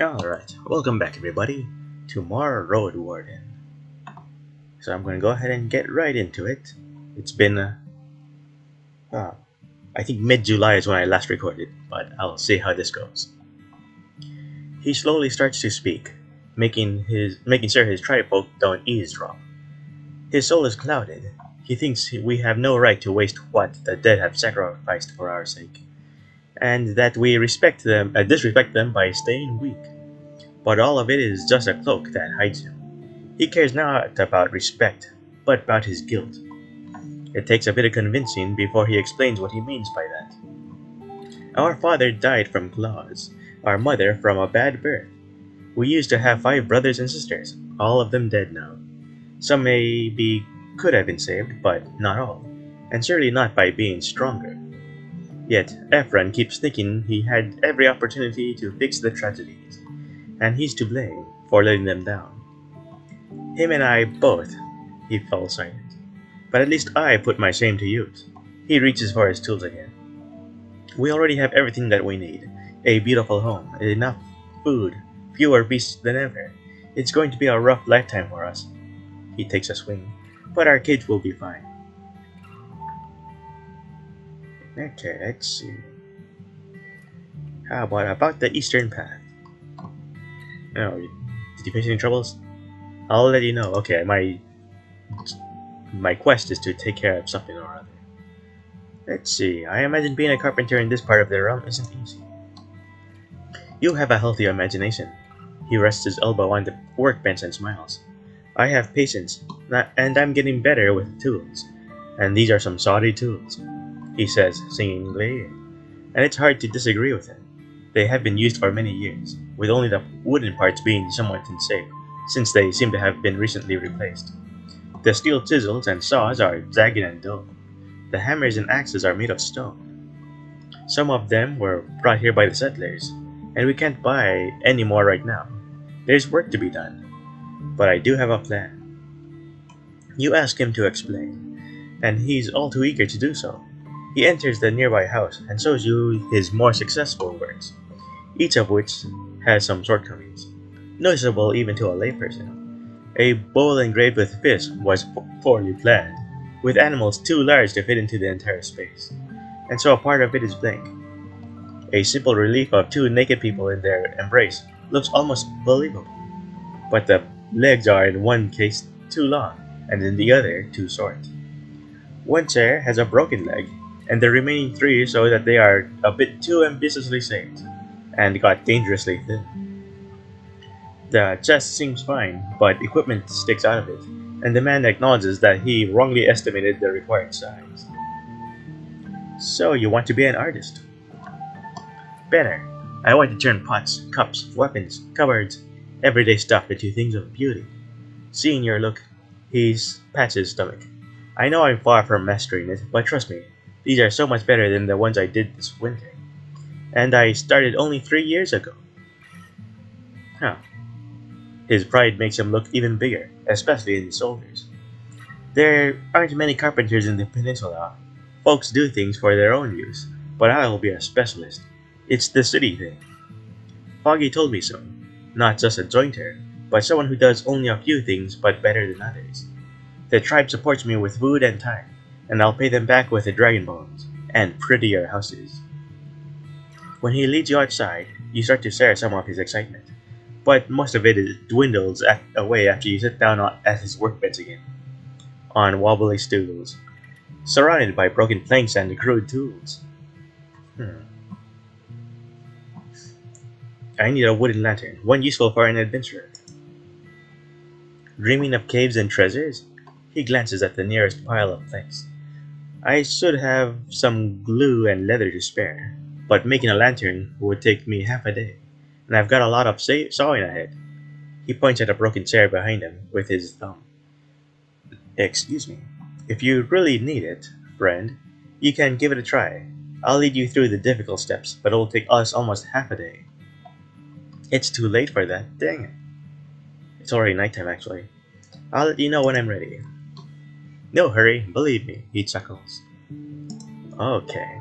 Alright, welcome back everybody to more Roadwarden. So I'm gonna go ahead and get right into it. It's been, uh, uh, I think mid-July is when I last recorded, but I'll see how this goes. He slowly starts to speak, making his making sure his tribe don't eavesdrop. His soul is clouded. He thinks we have no right to waste what the dead have sacrificed for our sake, and that we respect them, uh, disrespect them by staying weak. But all of it is just a cloak that hides him. He cares not about respect, but about his guilt. It takes a bit of convincing before he explains what he means by that. Our father died from claws, our mother from a bad birth. We used to have five brothers and sisters, all of them dead now. Some maybe could have been saved, but not all, and surely not by being stronger. Yet Ephron keeps thinking he had every opportunity to fix the tragedies, and he's to blame for letting them down. Him and I both, he fell silent. But at least I put my shame to use. He reaches for his tools again. We already have everything that we need. A beautiful home, enough food, fewer beasts than ever. It's going to be a rough lifetime for us. He takes a swing, but our kids will be fine. Okay, let's see. How about about the eastern path? Oh, did you face any troubles? I'll let you know. Okay, my my quest is to take care of something or other. Let's see. I imagine being a carpenter in this part of the realm isn't easy. You have a healthy imagination. He rests his elbow on the workbench and smiles. I have patience, and I'm getting better with tools. And these are some sorry tools, he says singingly, and it's hard to disagree with him. They have been used for many years, with only the wooden parts being somewhat unsafe, since they seem to have been recently replaced. The steel chisels and saws are jagged and dull. The hammers and axes are made of stone. Some of them were brought here by the settlers, and we can't buy any more right now. There's work to be done, but I do have a plan. You ask him to explain, and he's all too eager to do so. He enters the nearby house and shows you his more successful works, each of which has some shortcomings, noticeable even to a layperson. A bowl engraved with fish was poorly planned, with animals too large to fit into the entire space, and so a part of it is blank. A simple relief of two naked people in their embrace looks almost believable, but the legs are in one case too long, and in the other too short. One chair has a broken leg, and the remaining three show that they are a bit too ambitiously shaped, and got dangerously thin. The chest seems fine, but equipment sticks out of it, and the man acknowledges that he wrongly estimated the required size. So you want to be an artist? Better. I want to turn pots, cups, weapons, cupboards, everyday stuff into things of beauty. Seeing your look, he pats his stomach. I know I'm far from mastering it, but trust me, these are so much better than the ones I did this winter. And I started only three years ago. Huh. His pride makes him look even bigger, especially in his shoulders. There aren't many carpenters in the peninsula. Folks do things for their own use, but I'll be a specialist. It's the city thing. Foggy told me so. Not just a jointer, but someone who does only a few things but better than others. The tribe supports me with food and time, and I'll pay them back with the dragon bones and prettier houses. When he leads you outside, you start to share some of his excitement, but most of it dwindles away after you sit down at his workbench again, on wobbly stools, surrounded by broken planks and crude tools. Hmm. I need a wooden lantern, one useful for an adventurer. Dreaming of caves and treasures? He glances at the nearest pile of planks. I should have some glue and leather to spare, but making a lantern would take me half a day, and I've got a lot of sawing ahead. He points at a broken chair behind him with his thumb. Excuse me. If you really need it, friend, you can give it a try. I'll lead you through the difficult steps, but it'll take us almost half a day. It's too late for that, dang it. It's already nighttime, actually. I'll let you know when I'm ready. No hurry, believe me, he chuckles. Okay.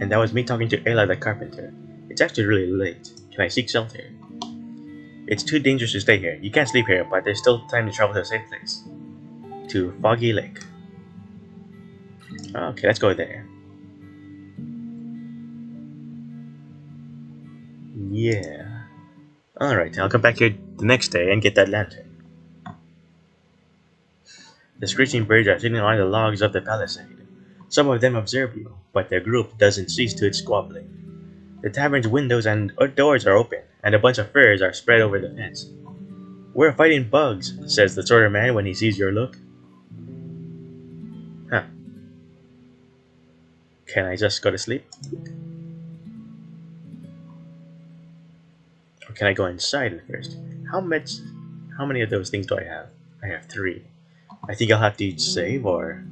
And that was me talking to Ayla the carpenter. It's It's actually really late. Can I seek shelter? It's too dangerous to stay here. You can't sleep here, but there's still time to travel to a safe place. To Foggy Lake. Okay, let's go there. Yeah. Alright, I'll come back here the next day and get that lantern. The screeching birds are sitting on the logs of the palisade. Some of them observe you, but their group doesn't cease to its squabbling. The tavern's windows and doors are open, and a bunch of furs are spread over the fence. We're fighting bugs, says the sorter man when he sees your look. Huh. Can I just go to sleep? Or can I go inside first? How much how many of those things do I have? I have three. I think I'll have to save or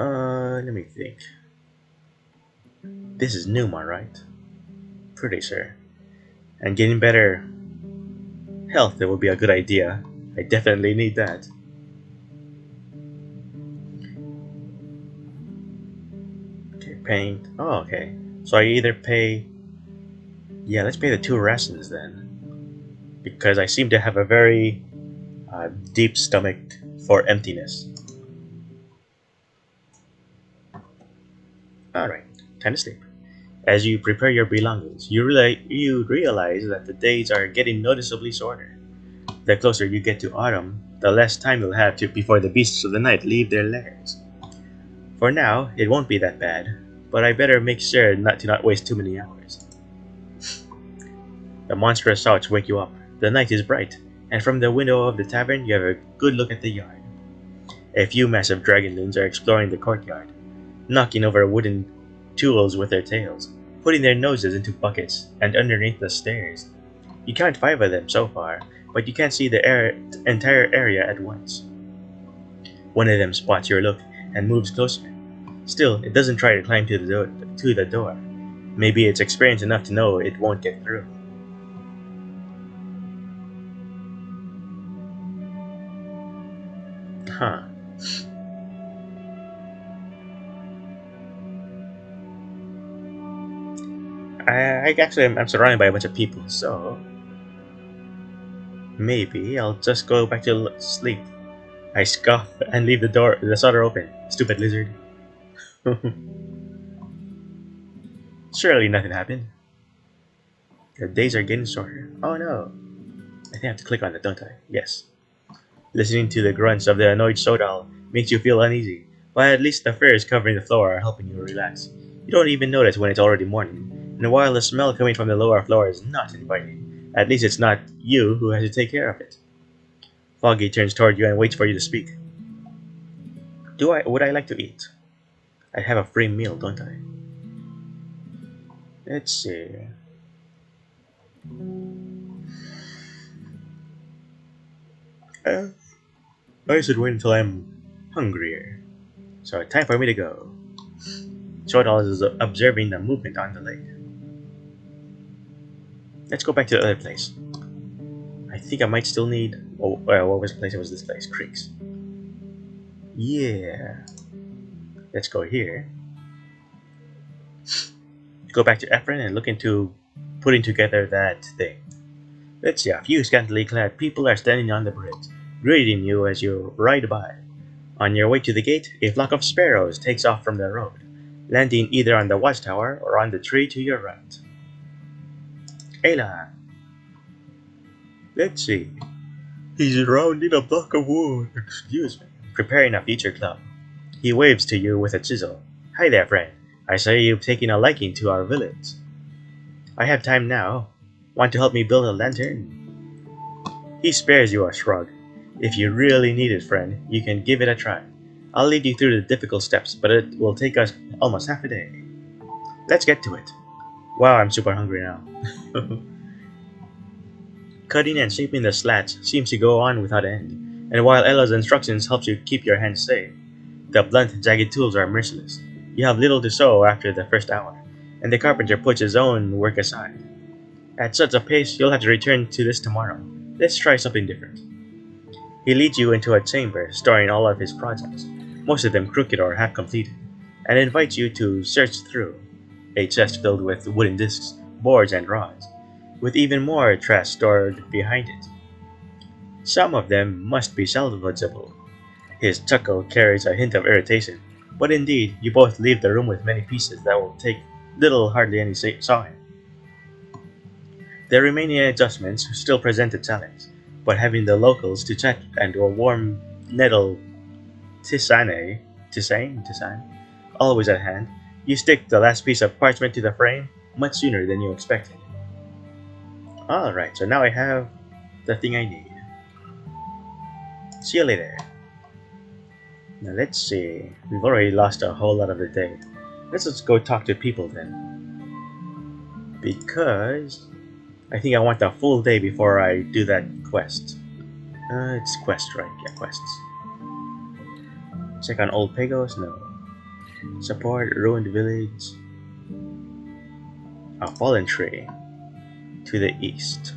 uh let me think. This is Numa, right? Pretty sure. And getting better health that would be a good idea. I definitely need that. Okay, paint. Oh, okay. So I either pay... Yeah, let's pay the two rations then. Because I seem to have a very uh, deep stomach for emptiness. Alright, time to sleep. As you prepare your belongings, you, realize, you realize that the days are getting noticeably shorter. The closer you get to autumn, the less time you'll have to before the beasts of the night leave their lairs. For now, it won't be that bad, but I better make sure not to not waste too many hours. The monstrous shouts wake you up. The night is bright, and from the window of the tavern you have a good look at the yard. A few massive dragon loons are exploring the courtyard, knocking over wooden tools with their tails, putting their noses into buckets and underneath the stairs. You count five of them so far, but you can't see the entire area at once. One of them spots your look and moves closer. Still, it doesn't try to climb to the, door, to the door. Maybe it's experienced enough to know it won't get through. Huh. I, I actually am, I'm surrounded by a bunch of people, so maybe I'll just go back to sleep. I scoff and leave the door, the shutter open. Stupid lizard. Surely nothing happened. The days are getting shorter. Oh no. I think I have to click on it, don't I? Yes. Listening to the grunts of the annoyed Sodal makes you feel uneasy, but at least the furs covering the floor are helping you relax. You don't even notice when it's already morning, and while the smell coming from the lower floor is not inviting, at least it's not you who has to take care of it. Foggy turns toward you and waits for you to speak. Do I would I like to eat? I have a free meal, don't I? Let's see. Uh, I should wait until I'm hungrier. So time for me to go. Sodal is observing the movement on the lake. Let's go back to the other place. I think I might still need... Oh, well, what was the place? It was this place, Creeks. Yeah. Let's go here. Go back to Ephron and look into putting together that thing. Let's see, a few scantily clad people are standing on the bridge, greeting you as you ride by. On your way to the gate, a flock of sparrows takes off from the road, landing either on the watchtower or on the tree to your right. Ayla. Let's see. He's rounding a block of wood, excuse me, preparing a future club. He waves to you with a chisel. Hi there, friend. I say you've taken a liking to our village. I have time now. Want to help me build a lantern? He spares you a shrug. If you really need it, friend, you can give it a try. I'll lead you through the difficult steps, but it will take us almost half a day. Let's get to it. Wow, I'm super hungry now. Cutting and shaping the slats seems to go on without end, and while Ella's instructions helps you keep your hands safe, the blunt, jagged tools are merciless. You have little to sew after the first hour, and the carpenter puts his own work aside. At such a pace, you'll have to return to this tomorrow. Let's try something different. He leads you into a chamber storing all of his projects, most of them crooked or half completed, and invites you to search through. A chest filled with wooden discs boards and rods, with even more trash stored behind it. Some of them must be salvageable. His chuckle carries a hint of irritation, but indeed, you both leave the room with many pieces that will take little, hardly any sawing. The remaining adjustments still present a challenge, but having the locals to chat and a warm nettle tisane, tisane, tisane, always at hand, you stick the last piece of parchment to the frame much sooner than you expected. Alright, so now I have the thing I need. See you later. Now let's see. We've already lost a whole lot of the day. Let's just go talk to people then. Because I think I want a full day before I do that quest. Uh, it's quest, right? Yeah, quests. Check on old Pagos? No. Support ruined village. A fallen tree. To the east.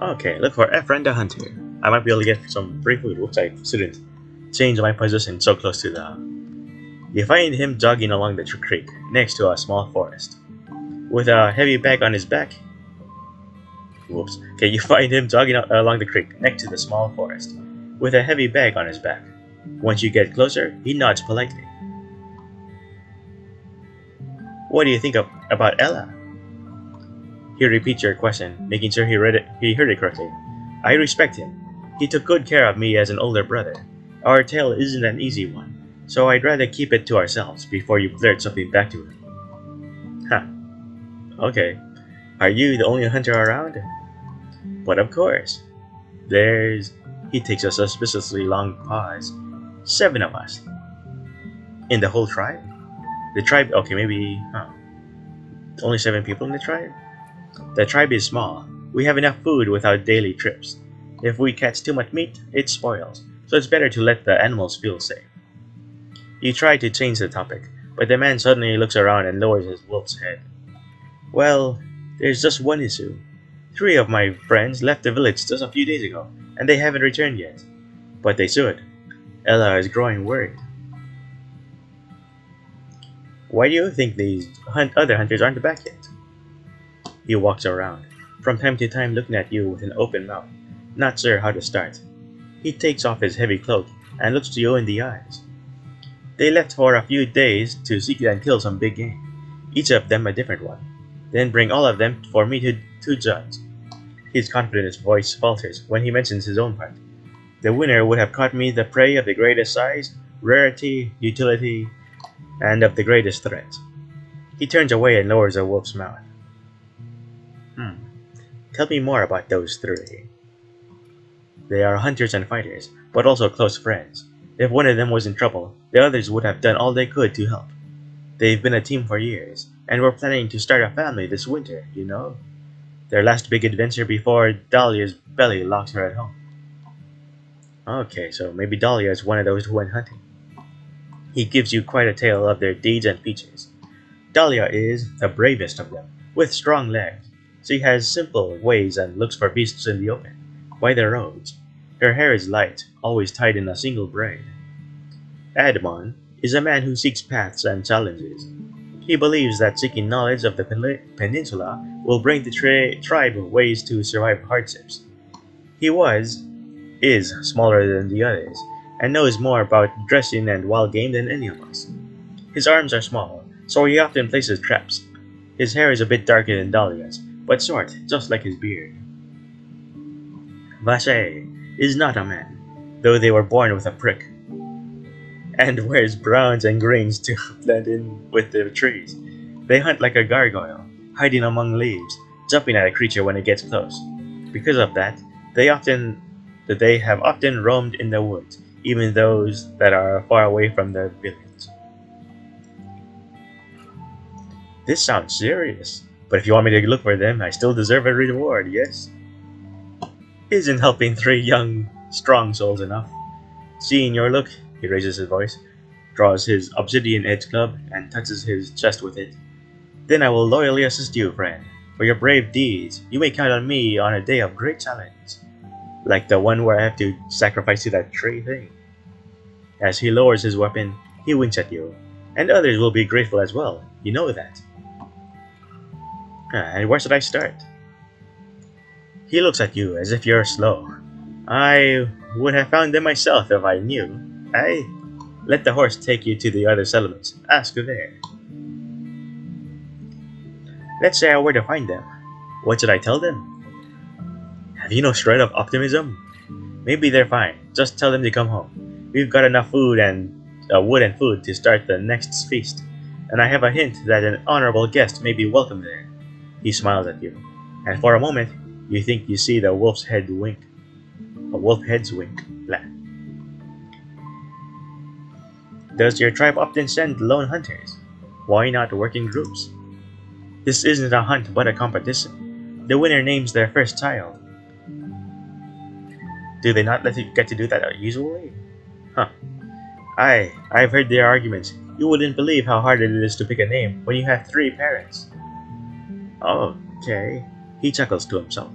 Okay, look for Ephraim the Hunter. I might be able to get some free food. Whoops, I shouldn't change my position so close to the... You find him jogging along the creek, next to a small forest. With a heavy bag on his back. Whoops. Okay, you find him jogging along the creek, next to the small forest, with a heavy bag on his back. Once you get closer, he nods politely. What do you think of, about Ella? He repeats your question, making sure he read it, he heard it correctly. I respect him. He took good care of me as an older brother. Our tale isn't an easy one, so I'd rather keep it to ourselves before you blurt something back to him. Huh. Okay. Are you the only hunter around? But of course. There's... He takes a suspiciously long pause. Seven of us. In the whole tribe? The tribe... Okay, maybe... Huh. Only seven people in the tribe? The tribe is small. We have enough food without daily trips. If we catch too much meat, it spoils, so it's better to let the animals feel safe. You try to change the topic, but the man suddenly looks around and lowers his wolf's head. Well, there's just one issue. Three of my friends left the village just a few days ago, and they haven't returned yet. But they should. Ella is growing worried. Why do you think these hunt other hunters aren't back yet? He walks around, from time to time looking at you with an open mouth, not sure how to start. He takes off his heavy cloak and looks to you in the eyes. They left for a few days to seek and kill some big game, each of them a different one, then bring all of them for me to, to judge. His confident voice falters when he mentions his own part. The winner would have caught me the prey of the greatest size, rarity, utility, and of the greatest threat. He turns away and lowers a wolf's mouth. Hmm. Tell me more about those three. They are hunters and fighters, but also close friends. If one of them was in trouble, the others would have done all they could to help. They've been a team for years, and were planning to start a family this winter, you know? Their last big adventure before Dahlia's belly locked her at home. Okay, so maybe Dahlia is one of those who went hunting. He gives you quite a tale of their deeds and features. Dahlia is the bravest of them, with strong legs, she has simple ways and looks for beasts in the open, by the roads. Her hair is light, always tied in a single braid. Admon is a man who seeks paths and challenges. He believes that seeking knowledge of the peninsula will bring the tri tribe ways to survive hardships. He was, is smaller than the others, and knows more about dressing and wild game than any of us. His arms are small, so he often places traps. His hair is a bit darker than Dahlia's, but short, just like his beard. Vache is not a man, though they were born with a prick, and wears browns and greens to blend in with the trees. They hunt like a gargoyle, hiding among leaves, jumping at a creature when it gets close. Because of that, they often that they have often roamed in the woods, even those that are far away from the village. This sounds serious. But if you want me to look for them, I still deserve a reward, yes? Isn't helping three young, strong souls enough? Seeing your look, he raises his voice, draws his obsidian edge club, and touches his chest with it. Then I will loyally assist you, friend. For your brave deeds, you may count on me on a day of great challenge. Like the one where I have to sacrifice to that tree thing. As he lowers his weapon, he winks at you. And others will be grateful as well, you know that. And where should I start? He looks at you as if you're slow. I would have found them myself if I knew. I let the horse take you to the other settlements. Ask there. Let's say I were to find them. What should I tell them? Have you no shred of optimism? Maybe they're fine. Just tell them to come home. We've got enough food and uh, wood and food to start the next feast, and I have a hint that an honorable guest may be welcome there. He smiles at you, and for a moment, you think you see the wolf's head wink. A wolf head's wink. Blah. Does your tribe often send lone hunters? Why not work in groups? This isn't a hunt but a competition. The winner names their first child. Do they not let you get to do that usually? Huh. I, I've heard their arguments. You wouldn't believe how hard it is to pick a name when you have three parents. Okay, he chuckles to himself.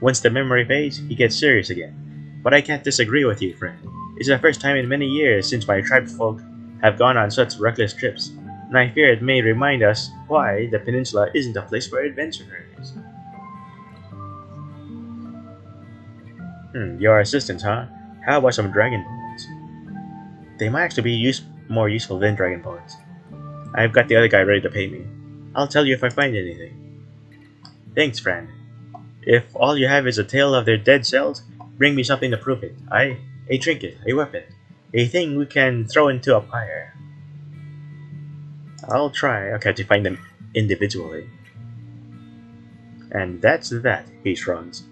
Once the memory fades, he gets serious again. But I can't disagree with you, friend. It's the first time in many years since my tribefolk have gone on such reckless trips, and I fear it may remind us why the peninsula isn't a place for adventurers. Hmm, your assistants, huh? How about some dragon bones? They might actually be use more useful than dragon bones. I've got the other guy ready to pay me. I'll tell you if I find anything. Thanks, friend. If all you have is a tale of their dead selves, bring me something to prove it. I, a trinket, a weapon, a thing we can throw into a pyre. I'll try. Okay, to find them individually. And that's that, he shrugs.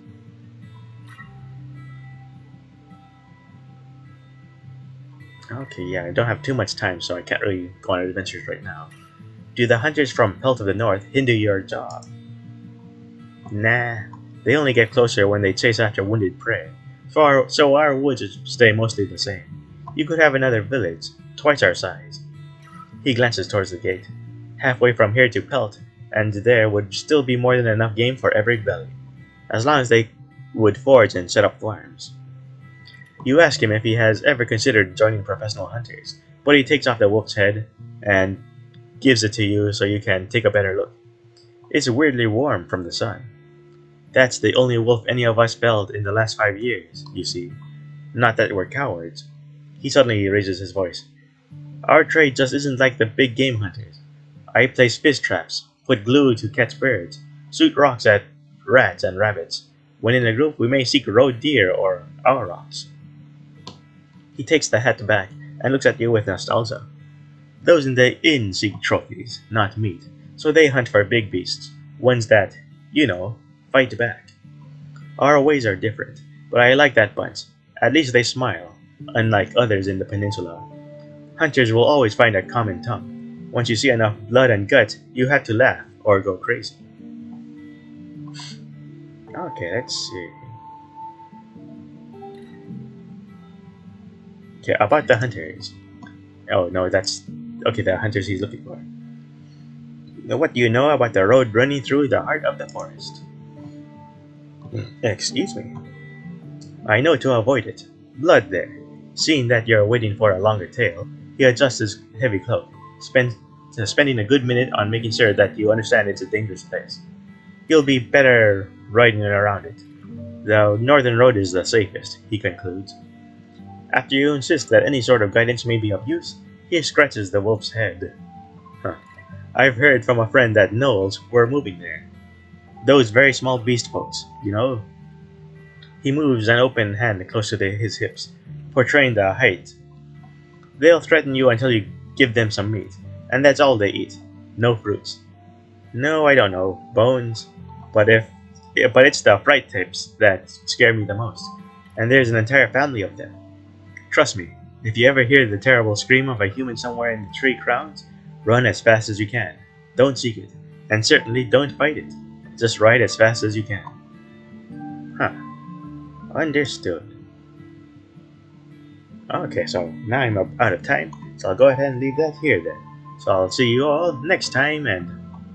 Okay, yeah, I don't have too much time, so I can't really go on adventures right now. Do the hunters from Pelt of the North hinder your job? Nah, they only get closer when they chase after wounded prey. Our, so our woods would stay mostly the same. You could have another village, twice our size. He glances towards the gate. Halfway from here to Pelt, and there would still be more than enough game for every belly, as long as they would forage and set up farms. You ask him if he has ever considered joining professional hunters, but he takes off the wolf's head and gives it to you so you can take a better look. It's weirdly warm from the sun. That's the only wolf any of us felled in the last five years, you see. Not that we're cowards. He suddenly raises his voice. Our trade just isn't like the big game hunters. I place fish traps, put glue to catch birds, shoot rocks at rats and rabbits. When in a group, we may seek roe deer or aurochs. He takes the hat back and looks at you with nostalgia. Those in the inn seek trophies, not meat, so they hunt for big beasts, ones that, you know, fight back. Our ways are different, but I like that bunch. At least they smile, unlike others in the peninsula. Hunters will always find a common tongue. Once you see enough blood and guts, you have to laugh or go crazy. Okay, let's see. Okay, about the hunters. Oh no, that's okay. The hunters he's looking for. What do you know about the road running through the heart of the forest? Excuse me. I know to avoid it. Blood there. Seeing that you're waiting for a longer tail, he adjusts his heavy cloak, spend, uh, spending a good minute on making sure that you understand it's a dangerous place. You'll be better riding around it. The northern road is the safest, he concludes. After you insist that any sort of guidance may be of use, he scratches the wolf's head. Huh. I've heard from a friend that gnolls were moving there. Those very small beast folks, you know? He moves an open hand close to his hips, portraying the height. They'll threaten you until you give them some meat, and that's all they eat. No fruits. No, I don't know, bones. But if, but it's the fright types that scare me the most, and there's an entire family of them. Trust me, if you ever hear the terrible scream of a human somewhere in the tree crowns, run as fast as you can. Don't seek it, and certainly don't fight it. Just ride as fast as you can. Huh. Understood. Okay, so now I'm out of time, so I'll go ahead and leave that here then. So I'll see you all next time, and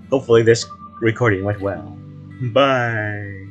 hopefully this recording went well. Bye!